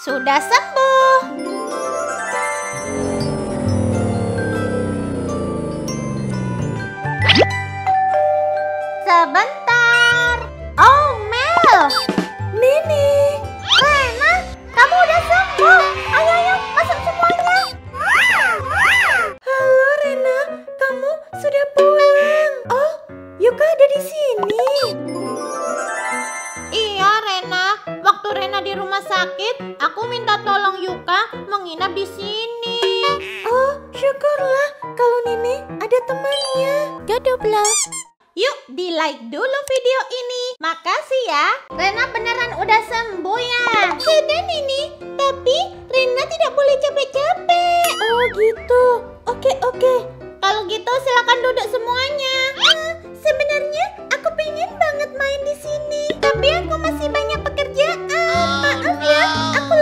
sudah sembuh. Sebentar. Menginap di sini. Oh, syukurlah kalau Nini ada temannya. Godoblah. Yuk di like dulu video ini. Makasih ya. Rena beneran udah sembuh ya. Sudah Nini. Tapi Rena tidak boleh capek-capek. Oh gitu. Oke oke. Kalau gitu silakan duduk semuanya. Eh, sebenarnya aku pengen banget main di sini. Tapi aku masih banyak pekerjaan. Maaf ya, aku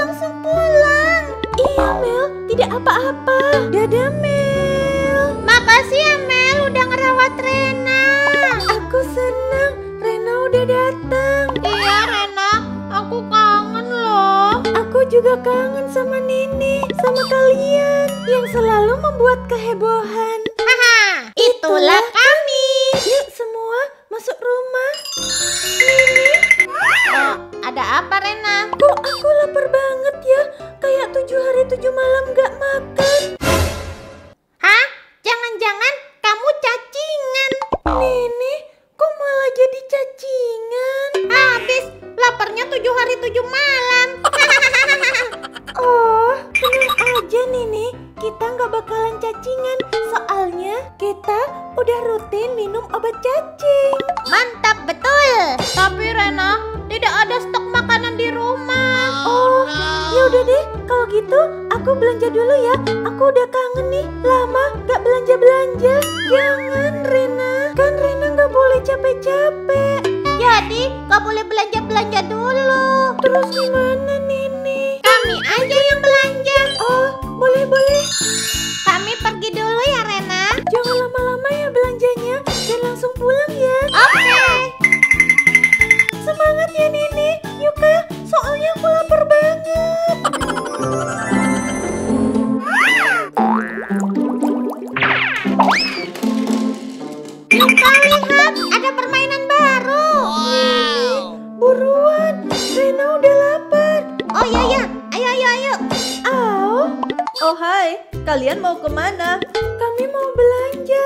sama kalian yang selalu membuat kehebohan. Haha, itulah kami. Yuk semua masuk rumah. Nini, Oh, ada apa Rena? kok aku lapar banget ya? Kayak tujuh hari tujuh malam gak makan. Hah? Jangan-jangan kamu cacingan? Nini, kok malah jadi cacingan? Habis laparnya tujuh hari tujuh malam. Kalau gitu, aku belanja dulu ya. Aku udah kangen nih. Lama nggak belanja belanja. Jangan Rena, kan Rena nggak boleh capek-capek. Jadi, gak boleh belanja-belanja dulu. Terus gimana Nini? Kami aja yang belanja. Oh, boleh boleh. Kami pergi Oh hai, kalian mau ke mana? kami mau belanja.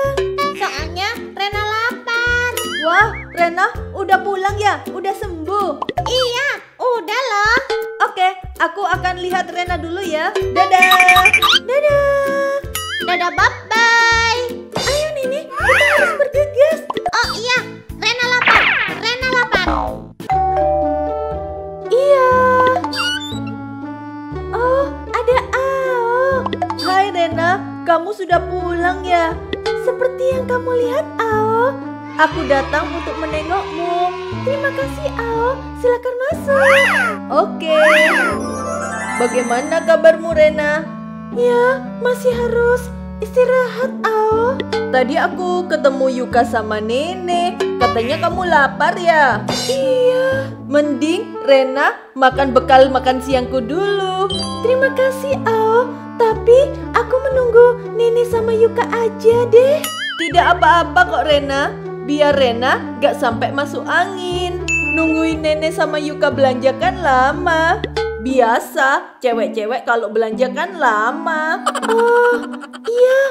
Soalnya Rena lapar. Wah, Rena udah pulang ya? Udah sembuh? Iya, udah loh. Oke, aku akan lihat Rena dulu ya. Dadah! Dadah. Dadah bye kamu sudah pulang ya? Seperti yang kamu lihat, Ao. Aku datang untuk menengokmu. Terima kasih, Ao. Silakan masuk. Oke. Bagaimana kabarmu Rena? Ya, masih harus istirahat, Ao. Tadi aku ketemu Yuka sama Nenek. Katanya kamu lapar ya? Iya. Mending Rena makan bekal makan siangku dulu. Terima kasih, Ao. Tapi aku menunggu Nini sama Yuka aja deh. Tidak apa-apa kok Rena. Biar Rena gak sampai masuk angin. Nungguin nenek sama Yuka belanja kan lama. Biasa, cewek-cewek kalau belanja kan lama. Oh, iya.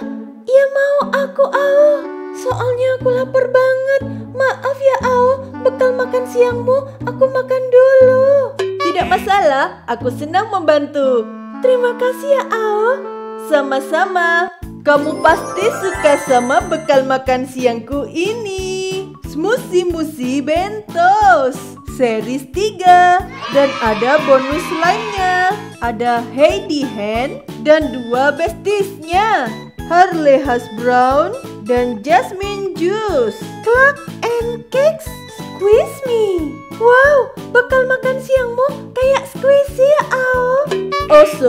Iya mau aku, Ao. Soalnya aku lapar banget. Maaf ya, Ao. Bekal makan siangmu aku makan dulu. Tidak masalah, aku senang membantu. Terima kasih ya, Ao. Sama-sama. Kamu pasti suka sama bekal makan siangku ini. Smoothie Musi Bentos series 3 dan ada bonus lainnya. Ada Heidi Hen dan dua bestiesnya. Harley Has Brown dan Jasmine Juice. Clock and cakes squeeze me. Wow, bekal makan siangmu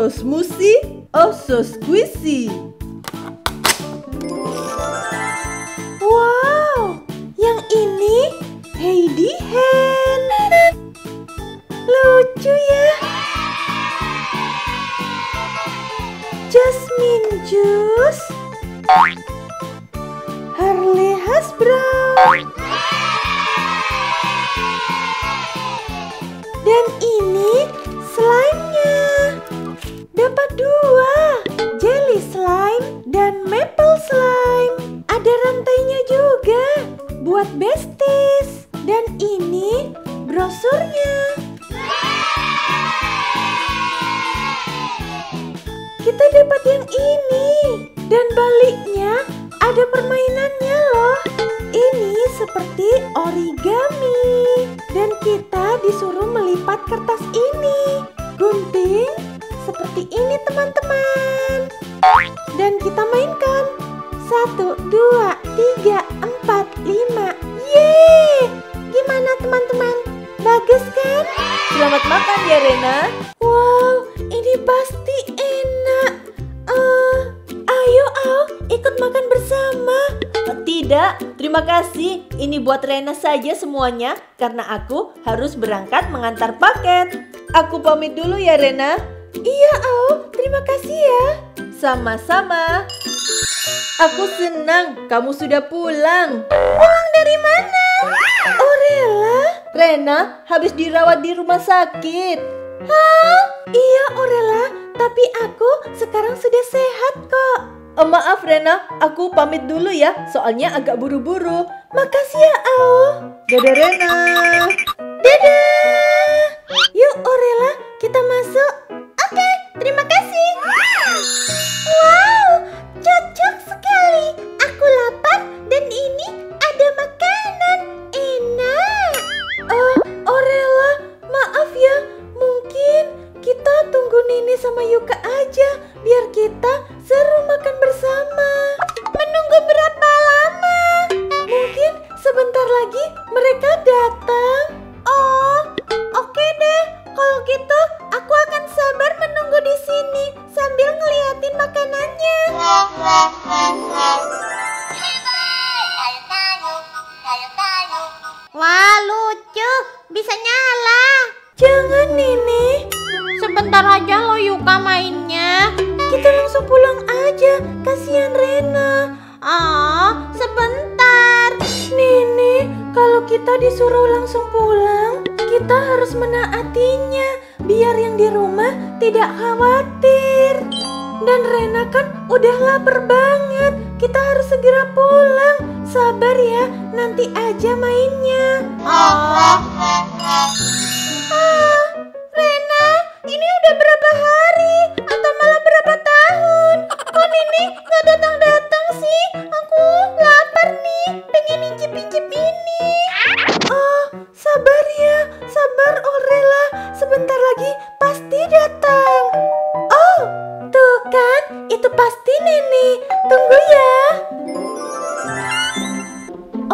so so squishy. Wow, yang ini Heidi Hen. Lucu ya. Jasmine juice. Harley Hasbro. Dan ini Besties Dan ini brosurnya. Kita dapat yang ini. Dan baliknya ada permainannya loh. Ini seperti origami. Dan kita disuruh melipat kertas ini. Gunting seperti ini teman-teman. Dan kita mainkan. Satu, dua, tiga, ya Rena. Wow, ini pasti enak. Eh, ayo Au, ikut makan bersama. Tidak, terima kasih. Ini buat Rena saja semuanya karena aku harus berangkat mengantar paket. Aku pamit dulu ya Rena. Iya Au, terima kasih ya. Sama-sama. Aku senang kamu sudah pulang. Pulang dari mana? Orela? Rena habis dirawat di rumah sakit. Hah? Iya Orela, tapi aku sekarang sudah sehat kok. Oh, maaf Rena, aku pamit dulu ya, soalnya agak buru-buru. Makasih ya Au. Dadah Rena. Dadah. Yuk Orela, kita masuk. Kasihan Rena. Ah, sebentar. Nini, kalau kita disuruh langsung pulang, kita harus menaatinya biar yang di rumah tidak khawatir. Dan Rena kan udah lapar banget. Kita harus segera pulang. Sabar ya, nanti aja mainnya. Oh, Ah, Rena, ini udah berapa hari atau malah berapa tahun? Kok Nini nggak datang-datang sih? Aku lapar nih, pengen incip-incip ini. Oh, sabar ya, sabar Orela. Sebentar lagi pasti datang. Oh, tuh kan, itu pasti Nini. Tunggu ya.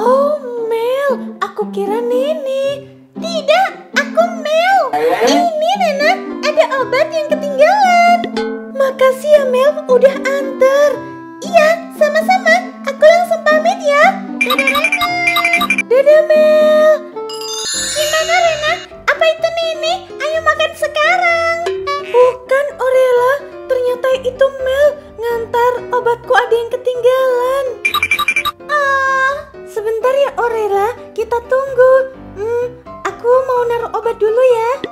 Oh, Mel, aku kira Nini. Tidak, aku Mel. Ini Rena, ada obat yang ketinggalan. Mel, udah antar. Iya, sama-sama. Aku langsung pamit ya. Dadah Mel. Gimana Rena? Apa itu Nini? Ayo makan sekarang. Bukan Orela, ternyata itu Mel ngantar obatku ada yang ketinggalan. Ah, sebentar ya Orela, kita tunggu. Hmm, aku mau naruh obat dulu ya.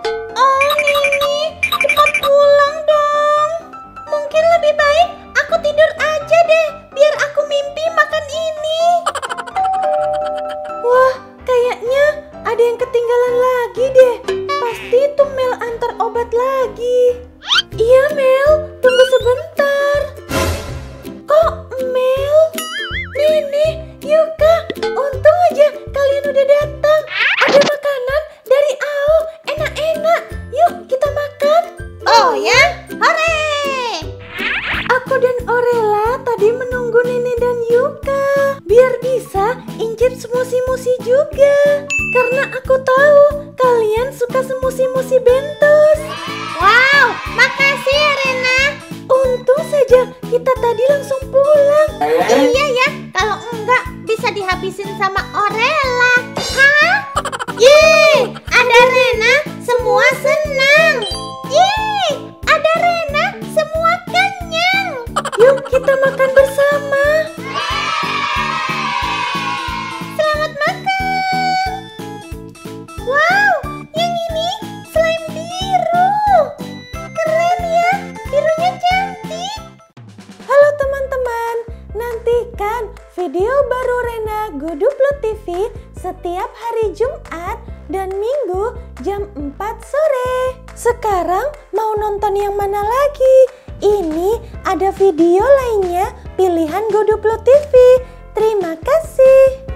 tadi langsung pulang. Eh? Iya ya, kalau enggak bisa dihabisin sama Orella. Hah? Yeah. Sekarang mau nonton yang mana lagi? Ini ada video lainnya pilihan Godoplo TV. Terima kasih.